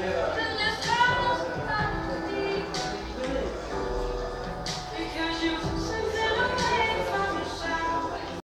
Yeah.